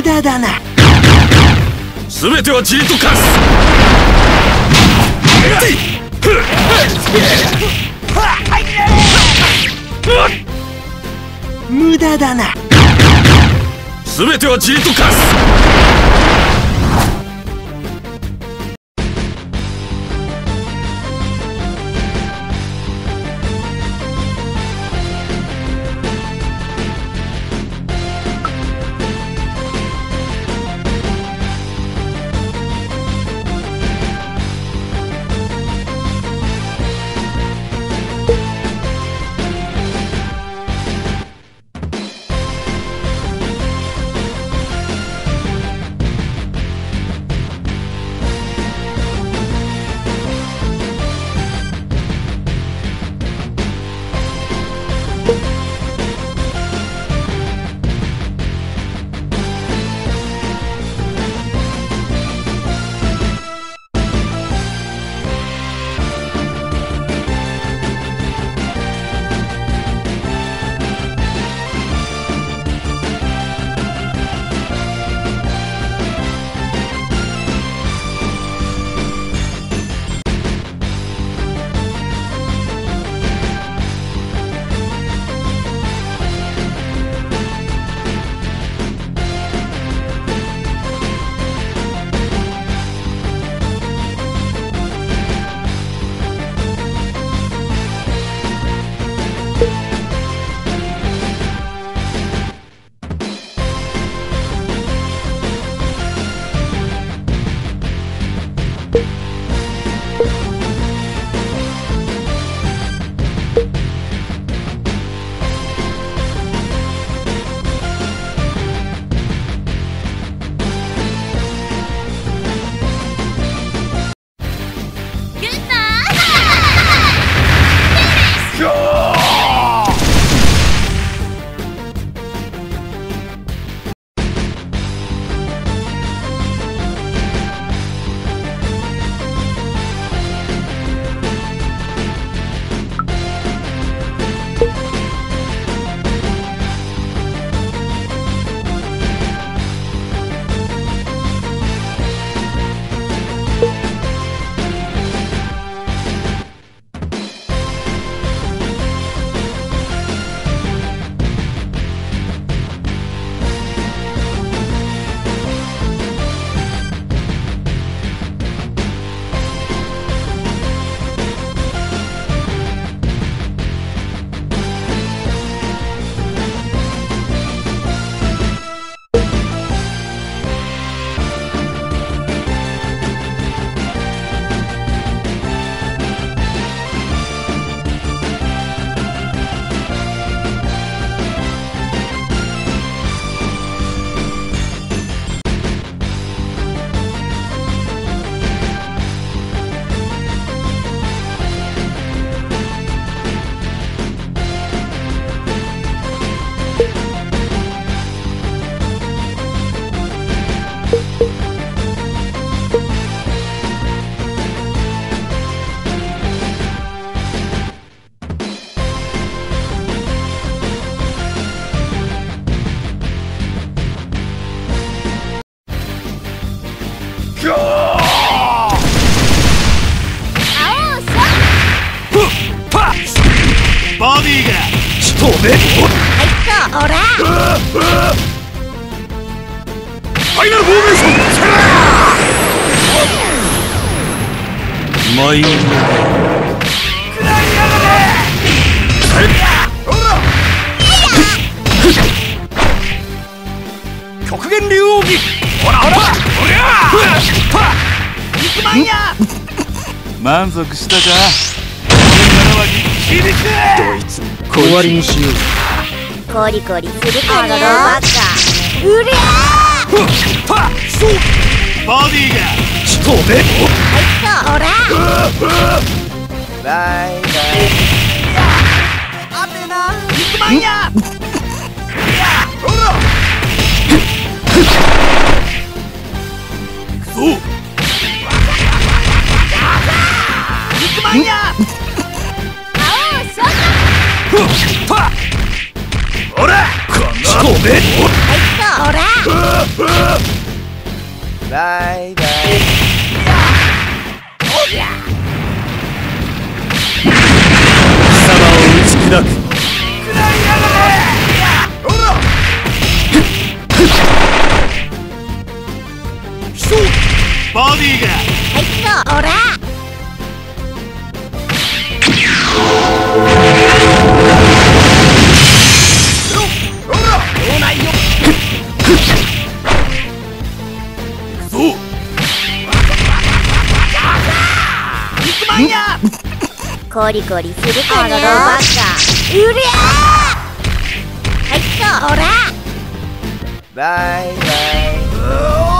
無駄だな。全てはじりとか。す無駄だな。全てはじりとか。す飛べはいっとおら。ファイナルフォーメーション。マイン極限竜王儀ほら満足したか？どいつ。も終わりにしようコリコリするかなバカうりゃーはっそうバディが飛べはいっとおらバイバイ肉まんやバイバイ貴様を打ち砕く。ボディがはいっとおらんや？コリコリするかなバカうりゃはいっとおらバイ。バイ